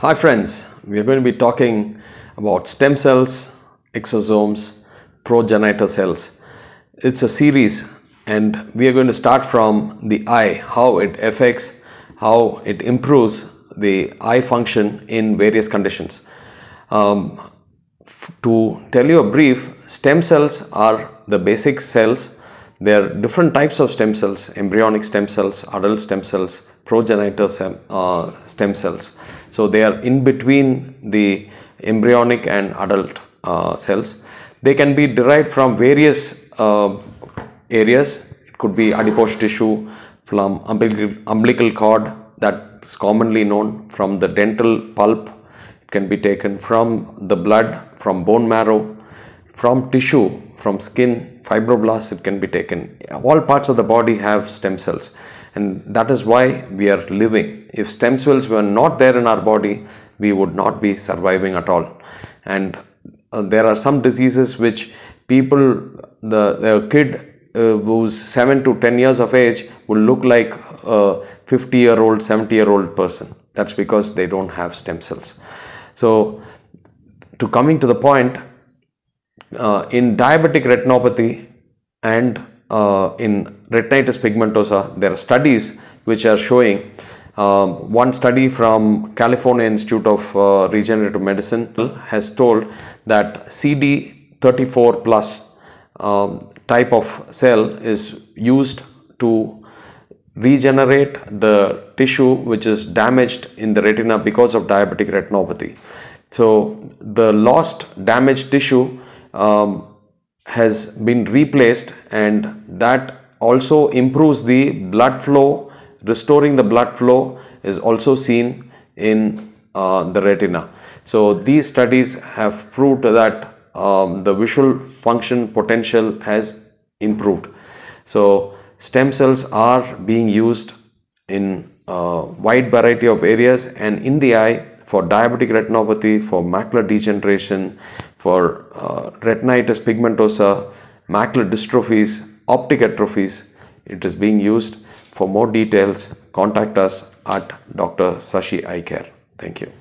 Hi friends, we are going to be talking about stem cells, exosomes, progenitor cells. It's a series and we are going to start from the eye, how it affects, how it improves the eye function in various conditions. Um, to tell you a brief, stem cells are the basic cells. There are different types of stem cells embryonic stem cells, adult stem cells, progenitor uh, stem cells. So they are in between the embryonic and adult uh, cells. They can be derived from various uh, areas. It could be adipose tissue, from umbilical, umbilical cord that is commonly known, from the dental pulp. It can be taken from the blood, from bone marrow, from tissue, from skin, fibroblasts. It can be taken. All parts of the body have stem cells, and that is why we are living. If stem cells were not there in our body, we would not be surviving at all. And uh, there are some diseases which people, the, the kid uh, who's 7 to 10 years of age will look like a 50 year old 70 year old person that's because they don't have stem cells so to coming to the point uh, in diabetic retinopathy and uh, in retinitis pigmentosa there are studies which are showing um, one study from California Institute of uh, Regenerative Medicine has told that CD34 plus um, type of cell is used to regenerate the tissue which is damaged in the retina because of diabetic retinopathy. So the lost damaged tissue um, has been replaced and that also improves the blood flow. Restoring the blood flow is also seen in uh, the retina. So these studies have proved that um, the visual function potential has improved. So stem cells are being used in a wide variety of areas and in the eye for diabetic retinopathy, for macular degeneration, for uh, retinitis pigmentosa, macular dystrophies, optic atrophies. It is being used. For more details, contact us at Dr. Sasi Eye Care. Thank you.